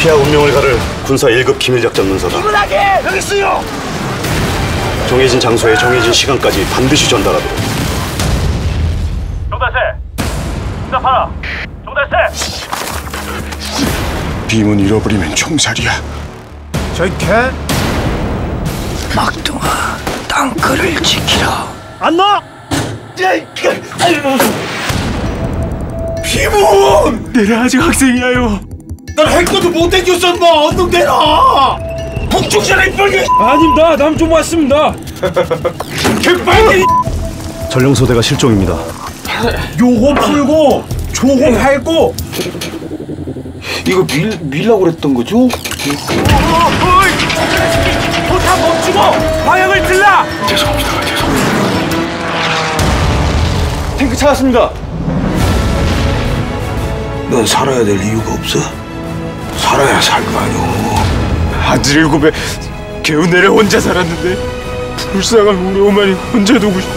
피하 운명을 가를 군사 1급 기밀작전 문서다. 분하게 여기 있어요. 정해진 장소에 정해진 시간까지 반드시 전달하도록. 정달세 응답하라 정달세 빔은 잃어버리면 총살이야. 저희 캔. 막둥아 땅굴을 지키라 안 나. 피문! 내가 아직 학생이야요. 난할 것도 못 땡겼어 마 언능 대라 북쪽전에 빨리 아닙니다. 남좀 왔습니다. 개빨리 전령소대가 실종입니다. 요거 풀고 조고 팔고 이거 밀 밀라고 그랬던 거죠? 포탑 멈추고 방향을 틀라 죄송합니다. 죄송합니다. 탱크 찾았습니다. 넌 살아야 될 이유가 없어. 살아야 살 거 아니오. 아들 일곱에 개운 내려 혼자 살았는데 불쌍한 우리 어머니 혼자 두고 싶.